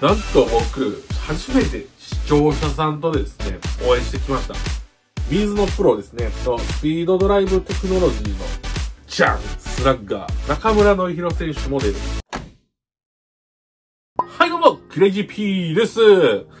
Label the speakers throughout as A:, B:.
A: なんと僕、初めて視聴者さんとですね、お会いしてきました。ミズノプロですね、とスピードドライブテクノロジーの、ジャンスラッガー、中村紀洋選手モデル。はいどうも、クレイジーピーです。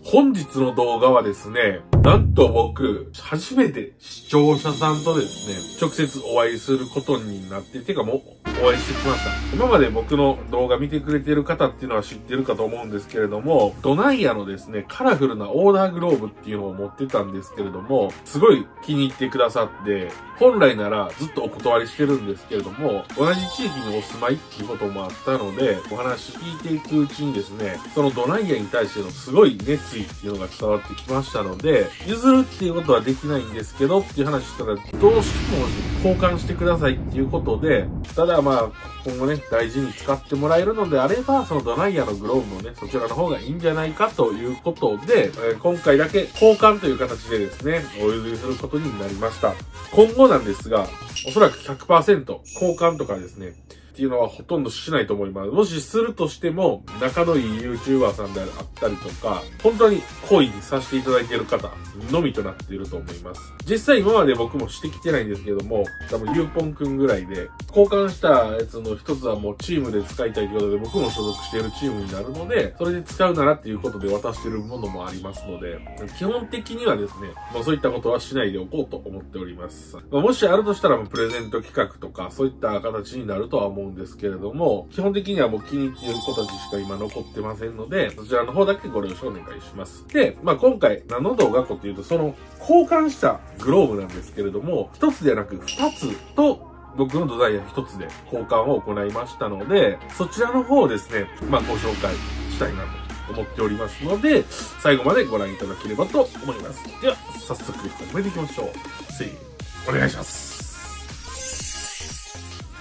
A: 本日の動画はですね、なんと僕、初めて視聴者さんとですね、直接お会いすることになって、てかもう、お会いしてきました。今まで僕の動画見てくれてる方っていうのは知ってるかと思うんですけれども、ドナイヤのですね、カラフルなオーダーグローブっていうのを持ってたんですけれども、すごい気に入ってくださって、本来ならずっとお断りしてるんですけれども、同じ地域にお住まいっていうこともあったので、お話聞いていくうちにですね、そのドナイヤに対してのすごい熱意っていうのが伝わってきましたので、譲るっていうことはできないんですけどっていう話したら、どうしても交換してくださいっていうことで、ただまあ、まあ今後ね、大事に使ってもらえるのであれば、そのドライヤーのグローブもね、そちらの方がいいんじゃないかということで、えー今回だけ交換という形でですね、お譲りすることになりました。今後なんですが、おそらく100%交換とかですね、っていうのはほとんどしないと思います。もしするとしても、仲のいい YouTuber さんであったりとか、本当に好意にさせていただいている方のみとなっていると思います。実際今まで僕もしてきてないんですけども、多分ゆうぽんくんぐらいで、交換したやつの一つはもうチームで使いたいということで、僕も所属しているチームになるので、それで使うならっていうことで渡しているものもありますので、基本的にはですね、まあそういったことはしないでおこうと思っております。まあもしあるとしたら、プレゼント企画とか、そういった形になるとは思うんんですけれども、基本的にはもう気に入っている子たちしか今残ってませんので、そちらの方だけご了承お願いします。で、まあ今回何の動画かというと、その交換したグローブなんですけれども、一つではなく二つと、僕の土台や一つで交換を行いましたので、そちらの方をですね、まあご紹介したいなと思っておりますので、最後までご覧いただければと思います。では、早速始めていきましょう。せーお願いします。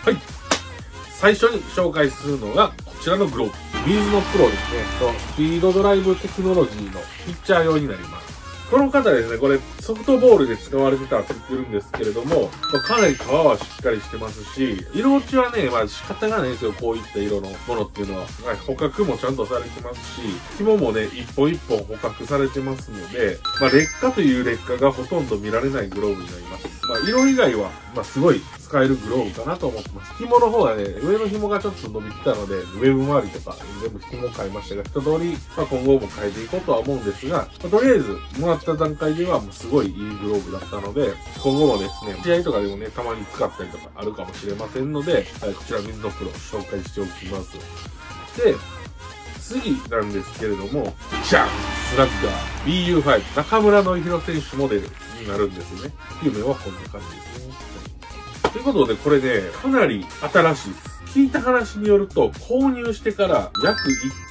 A: はい。最初に紹介するのが、こちらのグローブ。水のプロですね。とスピードドライブテクノロジーのピッチャー用になります。この方ですね、これソフトボールで使われてたって言ってるんですけれども、かなり皮はしっかりしてますし、色落ちはね、まあ仕方がないんですよ、こういった色のものっていうのは。はい、捕獲もちゃんとされてますし、紐もね、一本一本捕獲されてますので、まあ劣化という劣化がほとんど見られないグローブになります。まあ色以外は、まあすごい使えるグローブかなと思ってます。紐の方はね、上の紐がちょっと伸びてたので、ウェブ周りとか全部紐を変えましたが、一通り、まあ、今後も変えていこうとは思うんですが、まあとりあえず、もらった段階ではもうすごいいいグローブだったので、今後もですね、試合とかでもね、たまに使ったりとかあるかもしれませんので、はい、こちら水のプロ紹介しておきます。で、次なんですけれども、じゃんスラッガー BU5 中村の弘選手モデルになるんですね。夢はこんな感じですね。ということで、これね、かなり新しいです。聞いた話によると、購入してから約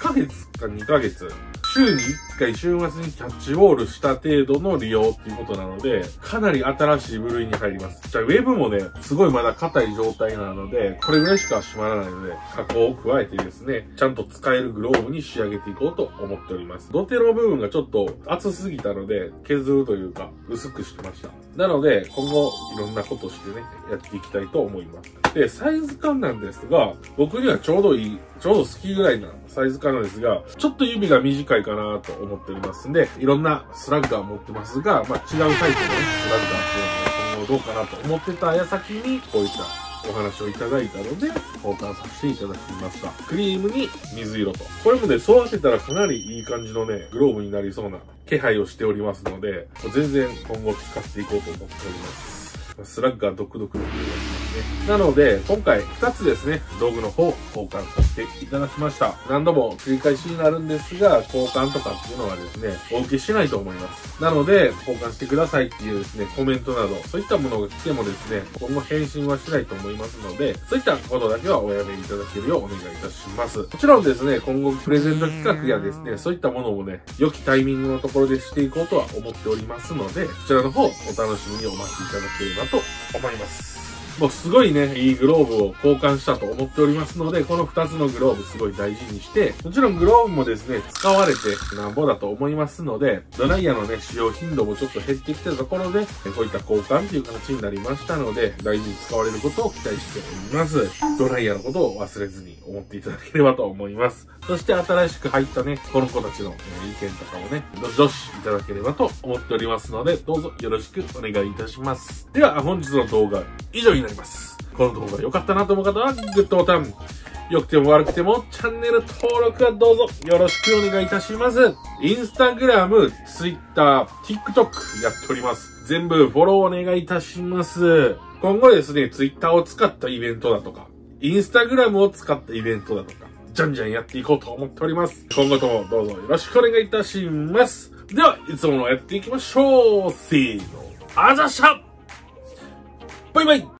A: 1ヶ月か2ヶ月、週に1回週末にキャッチボールした程度の利用っていうことなので、かなり新しい部類に入ります。じゃあ、ウェブもね、すごいまだ硬い状態なので、これぐらいしか閉まらないので、加工を加えてですね、ちゃんと使えるグローブに仕上げていこうと思っております。土手の部分がちょっと厚すぎたので、削るというか、薄くしてました。なので、今後、いろんなことしてね、やっていきたいと思います。で、サイズ感なんですが、僕にはちょうどいい、ちょうど好きぐらいなサイズ感なんですが、ちょっと指が短いかなと思っておりますんで、いろんなスラッガー持ってますが、まあ、違うタイプのね、スラッガーっていうのも今後どうかなと思ってた矢先に、こういったお話をいただいたので、交換させていただきました。クリームに水色と。これもね、育てたらかなりいい感じのね、グローブになりそうな気配をしておりますので、全然今後使っていこうと思っております。スラッガー独特の理由がありますね。なので、今回2つですね、道具の方交換させていただきました。何度も繰り返しになるんですが、交換とかっていうのはですね、お受けしないと思います。なので、交換してくださいっていうですね、コメントなど、そういったものが来てもですね、今後返信はしないと思いますので、そういったことだけはおやめいただけるようお願いいたします。もちろんですね、今後プレゼント企画やですね、そういったものもね、良きタイミングのところでしていこうとは思っておりますので、こちらの方、お楽しみにお待ちいただければと思います。もうすごいね、いいグローブを交換したと思っておりますので、この2つのグローブすごい大事にして、もちろんグローブもですね、使われてなんぼだと思いますので、ドライヤーのね、使用頻度もちょっと減ってきたところで、こういった交換っていう形になりましたので、大事に使われることを期待しております。ドライヤーのことを忘れずに思っていただければと思います。そして新しく入ったね、この子たちの意見とかをね、どしどしいただければと思っておりますので、どうぞよろしくお願いいたします。では、本日の動画、以上になりますなります。この動画良かったなと思う方は、グッドボタン。良くても悪くても、チャンネル登録はどうぞよろしくお願いいたします。インスタグラム、ツイッター、TikTok やっております。全部フォローお願いいたします。今後ですね、ツイッターを使ったイベントだとか、インスタグラムを使ったイベントだとか、じゃんじゃんやっていこうと思っております。今後ともどうぞよろしくお願いいたします。では、いつものやっていきましょう。せーの。あざしゃバイバイ